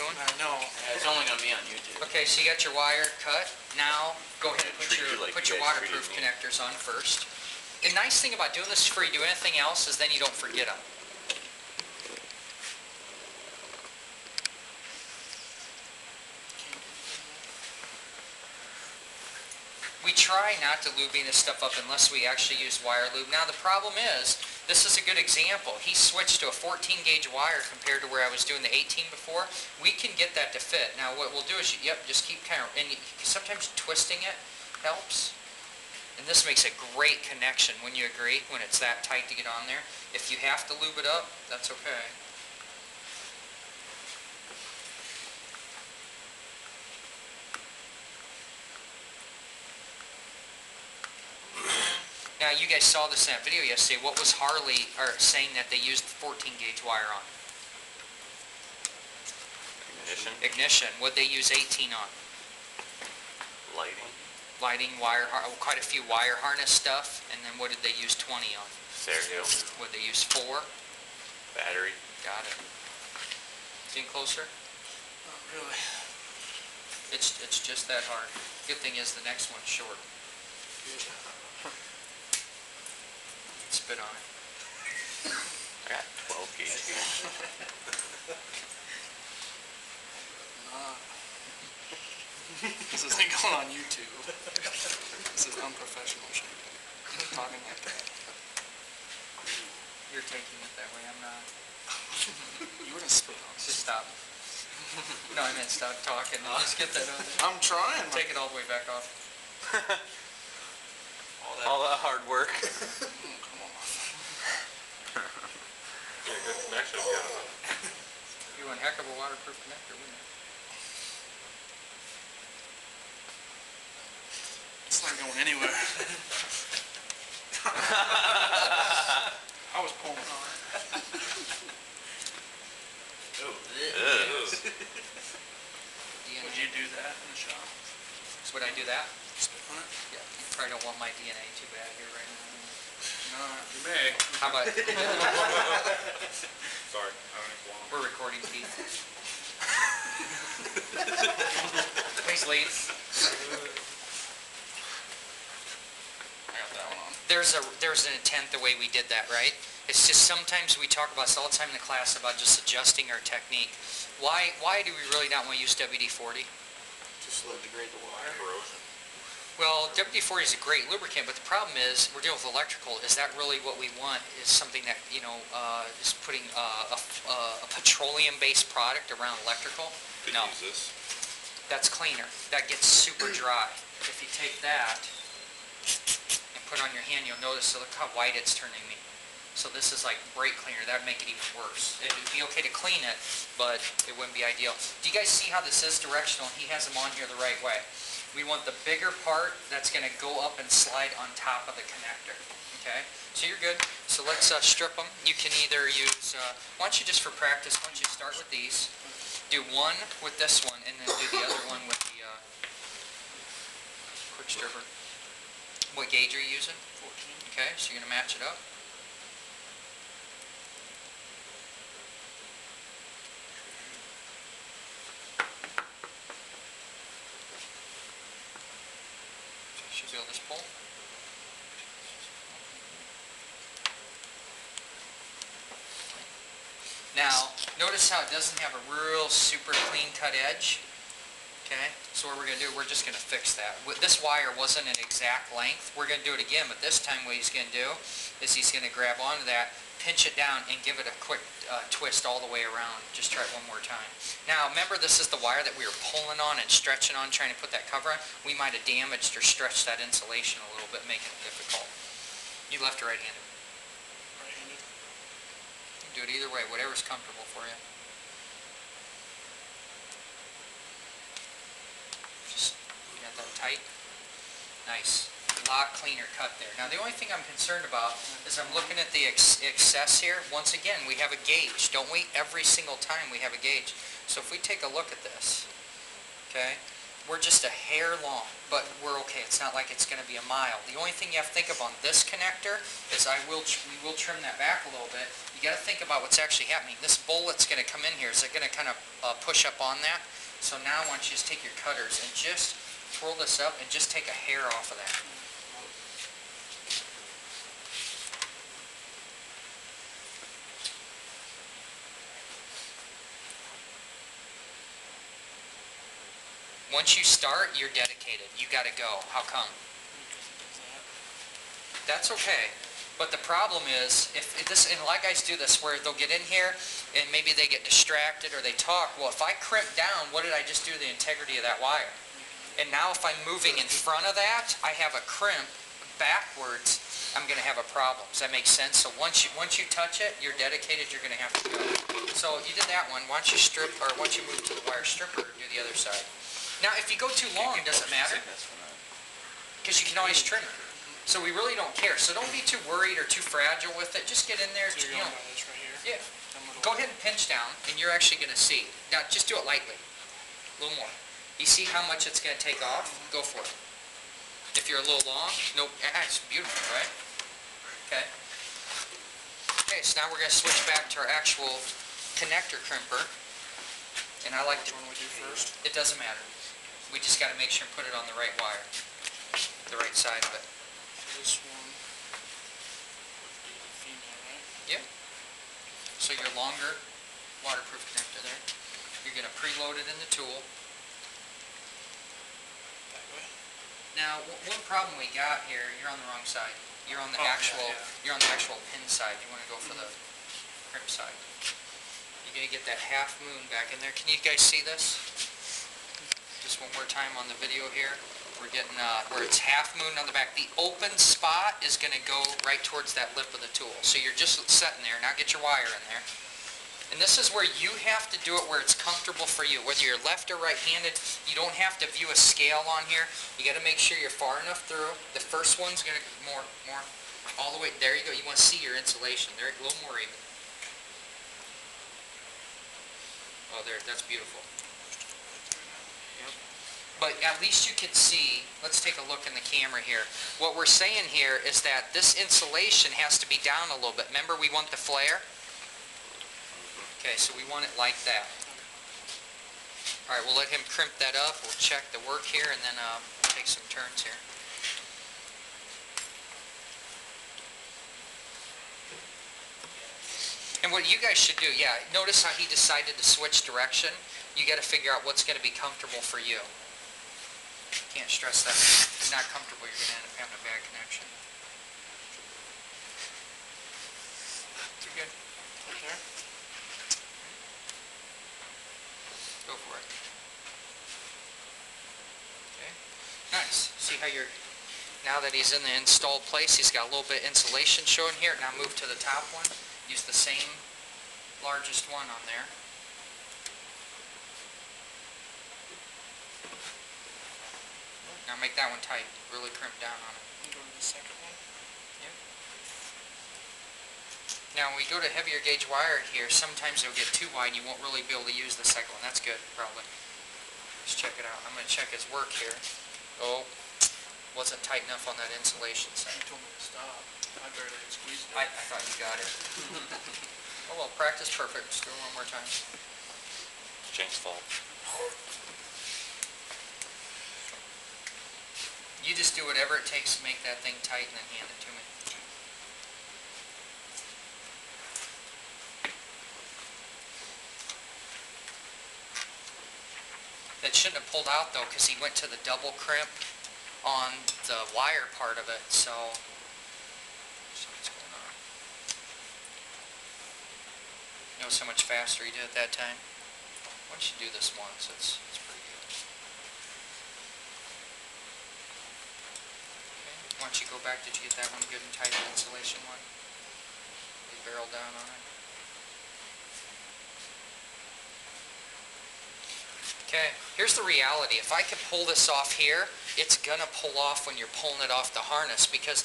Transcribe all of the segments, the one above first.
going? I know. Yeah, it's only gonna be on YouTube. Okay, so you got your wire cut. Now, go ahead and put your, you like put you your guys waterproof connectors on first. The nice thing about doing this before you do anything else is then you don't forget them. We try not to lubing this stuff up unless we actually use wire lube. Now, the problem is, this is a good example. He switched to a 14 gauge wire compared to where I was doing the 18 before. We can get that to fit. Now, what we'll do is, you- yep, just keep kind of, and you- sometimes twisting it helps. And this makes a great connection, when you agree, when it's that tight to get on there. If you have to lube it up, that's okay. Now, you guys saw this in that video yesterday. What was Harley, or saying that they used 14 gauge wire on? Ignition, Ignition. What'd they use 18 on? lighting, Lighting, wire, oh, quite a few wire harness stuff. And then what did they use 20 on? stereo, What'd they use four? battery. Got it. Getting closer? Not really. It's, it's just that hard. Good thing is the next one's short. Spit on it. I got 12 gauge here. This isn't going on YouTube. This is unprofessional shit. Talking like that. You're taking it that way, I'm not. You wouldn't spit on this. Just stop. No, I meant stop talking. Just get that on there. I'm trying. my- Take it all the way back off. All that hard work. Come on. A good connection, yeah. You want heck of a waterproof connector, wouldn't it? It's not going anywhere. I was pulling on it. DNA. Would you do that in the shop? So would I do that? Spit on it? Yeah. You probably don't want my DNA too bad here right now. No, you may. How about, Sorry, I don't want. we're recording, Keith. Please leave. I got that one on. There's a, there's an intent the way we did that, right? It's just sometimes we talk about, this all the time in the class, about just adjusting our technique. Why, why do we really not want to use WD-40? Just let degrade the wire. Corrosion. Well, WD-40 is a great lubricant, but the problem is, we're dealing with electrical, is that really what we want? Is something that, you know, uh, is putting uh, a uh, a petroleum-based product around electrical? Could No, use this. that's cleaner. That gets super dry. If you take that and put it on your hand, you'll notice, look how white it's turning me. So this is like brake cleaner, that'd make it even worse. It'd be okay to clean it, but it wouldn't be ideal. Do you guys see how this is directional? He has them on here the right way. We want the bigger part that's gonna go up and slide on top of the connector, okay? So you're good. So let's uh, strip them. You can either use, uh, why don't you just for practice, why don't you start with these? Do one with this one and then do the other one with the uh, quick stripper. What gauge are you using? 14. Okay, so you're gonna match it up. Should be able to just pull. Now, notice how it doesn't have a real super clean cut edge. Okay, so what we're gonna do, we're just gonna fix that. This wire wasn't an exact length, we're gonna do it again, but this time what he's gonna do is he's gonna grab onto that, pinch it down, and give it a quick uh, twist all the way around. Just try it one more time. Now, remember, this is the wire that we were pulling on and stretching on, trying to put that cover on? We might have damaged or stretched that insulation a little bit, making it difficult. You left or right-handed? Right-handed. You can do it either way, whatever's comfortable for you. Just, you got that tight? Nice. A lot cleaner cut there. Now, the only thing I'm concerned about is I'm looking at the ex- excess here. Once again, we have a gauge, don't we? Every single time we have a gauge. So if we take a look at this, okay? we're just a hair long, but we're okay. It's not like it's gonna be a mile. The only thing you have to think of on this connector is I will, we will trim that back a little bit. You gotta think about what's actually happening. This bullet's gonna come in here, is it gonna kind of, uh, push up on that? So now, why don't you just take your cutters and just twirl this up and just take a hair off of that. Once you start, you're dedicated. You gotta go. How come? That's okay. But the problem is, if if this, and a lot of guys do this, where they'll get in here, and maybe they get distracted, or they talk, well, if I crimp down, what did I just do to the integrity of that wire? And now if I'm moving in front of that, I have a crimp backwards, I'm gonna have a problem. Does that make sense? So once you, once you touch it, you're dedicated, you're gonna have to go. So you did that one, why don't you strip, or why don't you move to the wire stripper, do the other side. Now, if you go too long, does it matter? Because you can always trim it. So we really don't care. So don't be too worried or too fragile with it. Just get in there, So you know. going right here? Yeah. Go ahead and pinch down, and you're actually gonna see. Now, just do it lightly. A little more. You see how much it's gonna take off? Go for it. If you're a little long, no, ah, it's beautiful, right? Okay. Okay, so now we're gonna switch back to our actual connector crimper. And I like to, Which one would you first? it doesn't matter. We just gotta make sure and put it on the right wire, the right side of it. This one would be the female, right? Yeah. So your longer waterproof connector there, you're gonna preload it in the tool. That way? Now, one problem we got here, you're on the wrong side. You're on the Oh, yeah, actual, yeah. you're on the actual pin side. You wanna go for the crimp side. You're gonna get that half moon back in there. Can you guys see this? Just one more time on the video here. We're getting, uh, where it's half moon on the back. The open spot is gonna go right towards that lip of the tool. So you're just sitting there, now get your wire in there. And this is where you have to do it where it's comfortable for you. Whether you're left or right-handed, you don't have to view a scale on here. You gotta make sure you're far enough through. The first one's gonna, more, more, all the way, there you go. You wanna see your insulation. There, a little more even. Oh, there, that's beautiful. But at least you can see, let's take a look in the camera here. What we're saying here is that this insulation has to be down a little bit. Remember, we want the flare? Okay, so we want it like that. All right, we'll let him crimp that up. We'll check the work here and then uh, we'll take some turns here. And what you guys should do, yeah, notice how he decided to switch direction. You got to figure out what's going to be comfortable for you. Can't stress that. If it's not comfortable, you're going to end up having a bad connection. You're good. Right there? Go for it. Okay, nice. See how you're, now that he's in the installed place, he's got a little bit of insulation showing here. Now move to the top one. Use the same largest one on there. Now make that one tight, really crimp down on it. Go to the second one? Yep. Now, when we go to heavier gauge wire here, sometimes it'll get too wide, and you won't really be able to use the second one. That's good, probably. Let's check it out. I'm gonna check his work here. Oh, wasn't tight enough on that insulation so. You told me to stop. I barely squeezed it. I, I thought you got it. Oh, well, practice perfect. Just do it one more time. James' fault. You just do whatever it takes to make that thing tight and then hand it to me. That shouldn't have pulled out though, because he went to the double crimp on the wire part of it, so. You know, how much faster you did it that time? Don't you do this once, it's, it's pretty good. Okay, don't you go back, did you get that one good and tight, the insulation one? We barrel down on it. Okay, here's the reality. If I could pull this off here, it's gonna pull off when you're pulling it off the harness because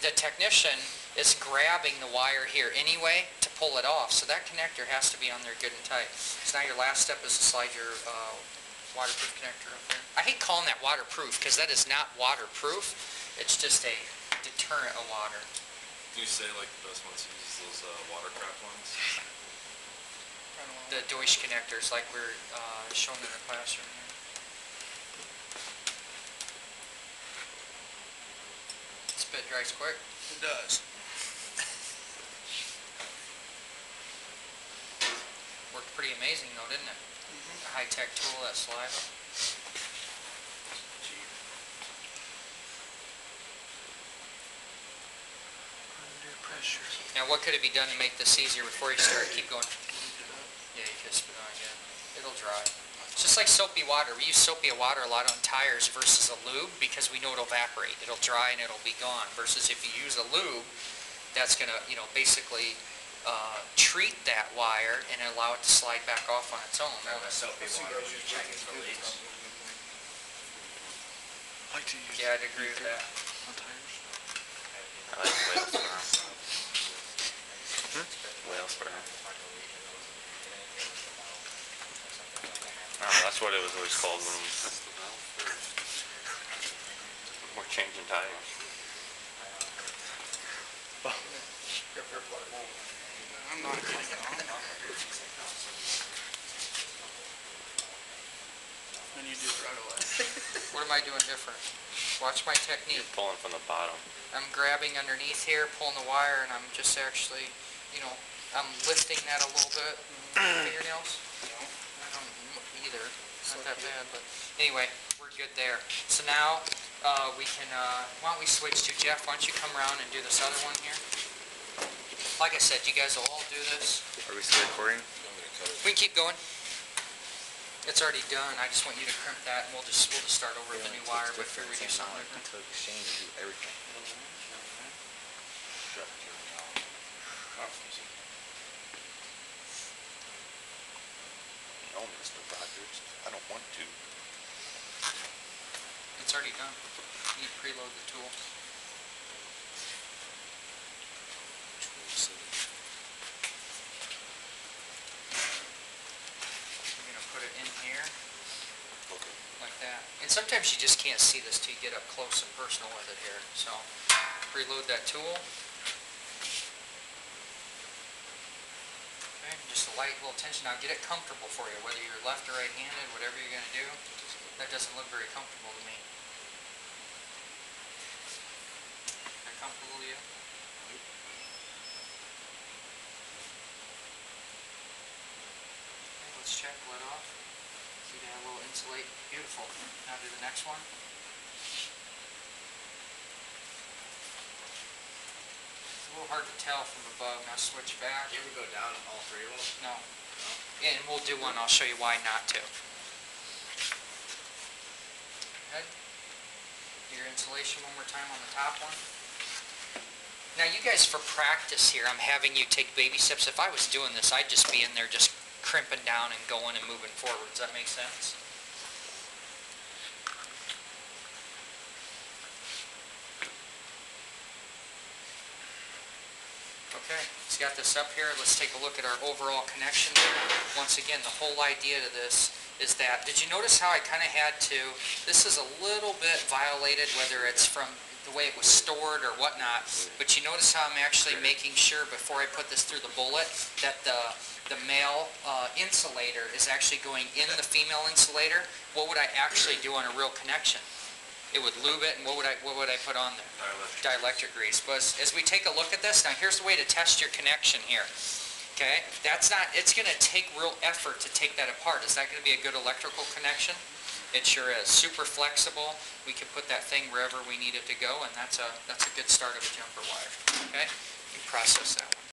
the technician is grabbing the wire here anyway to pull it off. So that connector has to be on there good and tight. So now your last step is to slide your uh, waterproof connector up there. I hate calling that waterproof, because that is not waterproof. It's just a deterrent of water. Do You say like the best ones use those uh, watercraft ones. The Deutsch connectors, like we're uh, showing in the classroom here. Spit dries quick. It does. Worked pretty amazing though, didn't it? The high-tech tool, that saliva. Under pressure. Now, what could it be done to make this easier before you start? Keep going. Yeah, you can spit on again. It'll dry. It's just like soapy water. We use soapy water a lot on tires versus a lube because we know it'll evaporate. It'll dry and it'll be gone. Versus if you use a lube, that's gonna, you know, basically uh, treat that wire and allow it to slide back off on its own. That was- Soapy water when you're checking for leaks. Like to use. Yeah, I'd agree with that. On tires. I like whale sperm. Whale sperm. Oh, that's what it was always called when we're changing tires. I'm not clicking on it. Then you do it right away. What am I doing different? Watch my technique. You're pulling from the bottom. I'm grabbing underneath here, pulling the wire, and I'm just actually, you know, I'm lifting that a little bit. Fingernails? I don't m- either, not that bad, but anyway, we're good there. So now, uh, we can, uh, why don't we switch to Jeff, why don't you come around and do this other one here? Like I said, you guys will all do this. Are we still recording? You want me to cut it? We can keep going. It's already done, I just want you to crimp that, and we'll just, we'll just start over with the new wire, but we do something different. took Shane to do everything. No, Mr. Rogers, I don't want to. It's already done. You need to preload the tool. You're gonna put it in here, Okay. like that. And sometimes you just can't see this till you get up close and personal with it here, so preload that tool. Okay, just a light little tension. Now get it comfortable for you, whether you're left or right-handed, whatever you're gonna do. That doesn't look very comfortable to me. That comfortable to you? Okay, let's check, let off. See, they have a little insulate, beautiful. Now do the next one. It's a little hard to tell from above, now switch back. You ever go down on all three of them? No. And we'll do one, I'll show you why not to. Good. Do your insulation one more time on the top one. Now, you guys, for practice here, I'm having you take baby steps. If I was doing this, I'd just be in there just crimping down and going and moving forward. Does that make sense? Okay, he's got this up here. Let's take a look at our overall connection there. Once again, the whole idea to this is that, did you notice how I kind of had to, this is a little bit violated, whether it's from the way it was stored or whatnot, but you notice how I'm actually making sure before I put this through the bullet, that the, the male uh, insulator is actually going in the female insulator? What would I actually do on a real connection? It would lube it, and what would I, what would I put on there? dielectric grease. But as, as we take a look at this, now here's the way to test your connection here. Okay, that's not, it's gonna take real effort to take that apart. Is that gonna be a good electrical connection? It sure is. Super flexible. We can put that thing wherever we need it to go, and that's a, that's a good start of a jumper wire. Okay, you process that one.